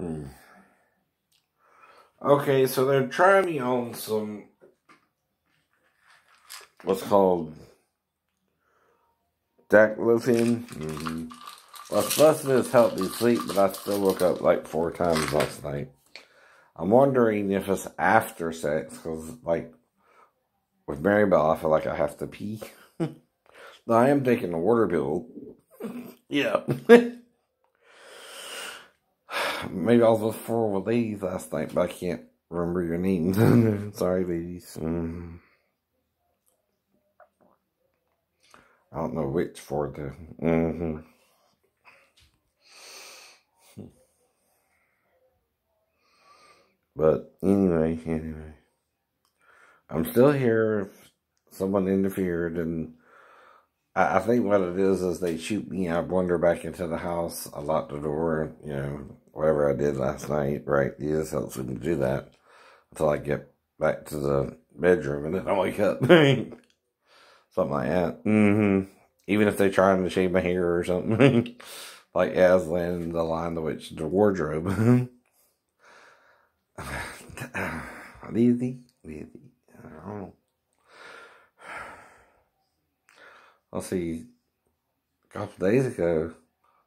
Mm. Okay, so they're trying me on some what's called diclofenac. Mm-hmm. Well, it's supposed to just help me sleep, but I still woke up like four times last night. I'm wondering if it's after sex, because like with Maribel, I feel like I have to pee. I am taking a water bill. yeah. Maybe I was with four ladies last night, but I can't remember your names. Sorry, ladies. Mm. I don't know which for the. Mm-hmm. But anyway, anyway. I'm still here. If someone interfered, and I, I think what it is is they shoot me. I wander back into the house. I lock the door. You know, whatever I did last night. Right, Jesus helps me do that until I get back to the bedroom, and then I wake up. something like that. Mm-hmm. Even if they're trying to shave my hair or something, like Aslan, the Lion, the Witch, the wardrobe. Easy, easy. I don't know. I'll see. A couple days ago,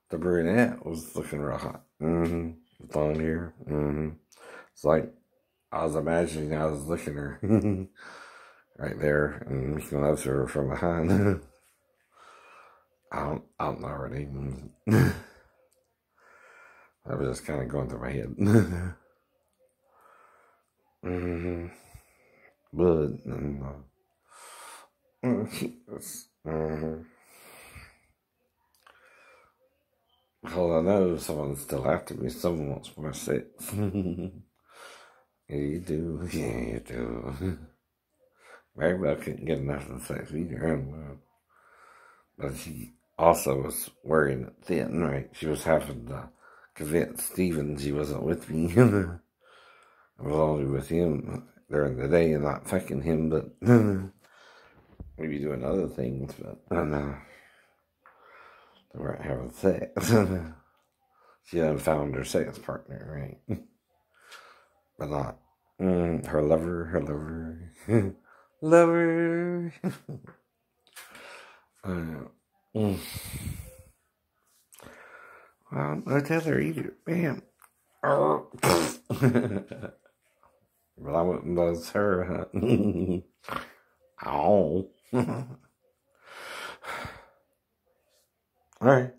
the brunette was looking real hot. Mm-hmm. Blonde hair. Mm-hmm. It's like I was imagining I was looking her right there and making love to her from behind. I don't, I don't know her name. I was just kind of going through my head. Mm-hmm. But mm, uh. All I know someone's still after me. Someone wants my sex. yeah, you do. Yeah, you do. Maybe I couldn't get enough of sex either. But she also was wearing it thin, right? She was having to convince Steven she wasn't with me. I was only with him during the day and not fucking him, but maybe doing other things, but I don't know. They weren't having sex. she hadn't found her sex partner, right? but not mm, her lover, her lover, lover. uh, mm. Well, I tell her either. Oh. But I wouldn't buzz her. Ow. All right.